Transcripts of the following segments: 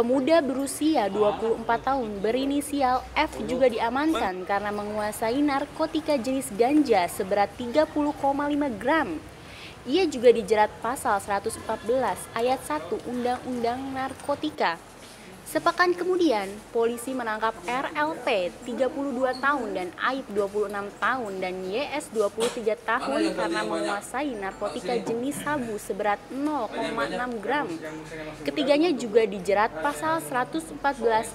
Pemuda berusia 24 tahun berinisial F juga diamankan karena menguasai narkotika jenis ganja seberat 30,5 gram. Ia juga dijerat pasal 114 ayat 1 Undang-Undang Narkotika. Sepekan kemudian, polisi menangkap RLP 32 tahun dan AIP 26 tahun dan YS 23 tahun karena menguasai narkotika jenis sabu seberat 0,6 gram. Ketiganya juga dijerat pasal 114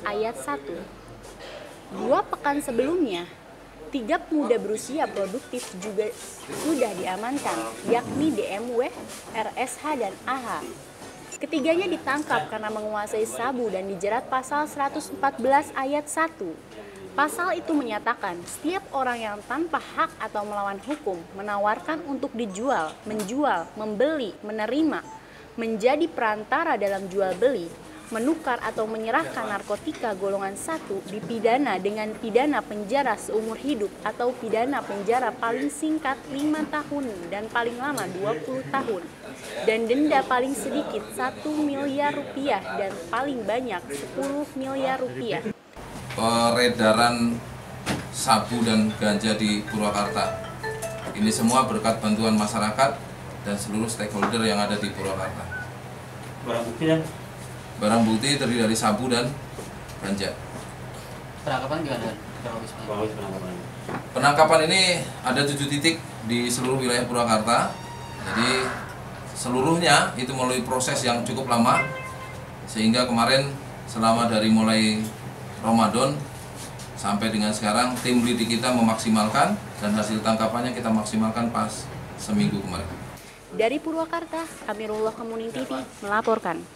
ayat 1. Dua pekan sebelumnya, tiga pemuda berusia produktif juga sudah diamankan, yakni DMW, RSH, dan AH. Ketiganya ditangkap karena menguasai sabu dan dijerat pasal 114 ayat 1. Pasal itu menyatakan setiap orang yang tanpa hak atau melawan hukum menawarkan untuk dijual, menjual, membeli, menerima, menjadi perantara dalam jual beli, menukar atau menyerahkan narkotika golongan satu dipidana dengan pidana penjara seumur hidup atau pidana penjara paling singkat 5 tahun dan paling lama 20 tahun dan denda paling sedikit 1 miliar rupiah dan paling banyak 10 miliar rupiah. Peredaran sabu dan ganja di Purwakarta. Ini semua berkat bantuan masyarakat dan seluruh stakeholder yang ada di Purwakarta. Barang bukti dan Barang bukti terdiri dari sabu dan ganja. Penangkapan gimana? Penangkapan ini ada tujuh titik di seluruh wilayah Purwakarta. Jadi seluruhnya itu melalui proses yang cukup lama sehingga kemarin selama dari mulai Ramadan sampai dengan sekarang tim lidik kita memaksimalkan dan hasil tangkapannya kita maksimalkan pas seminggu kemarin. Dari Purwakarta, Amirullah Community TV melaporkan.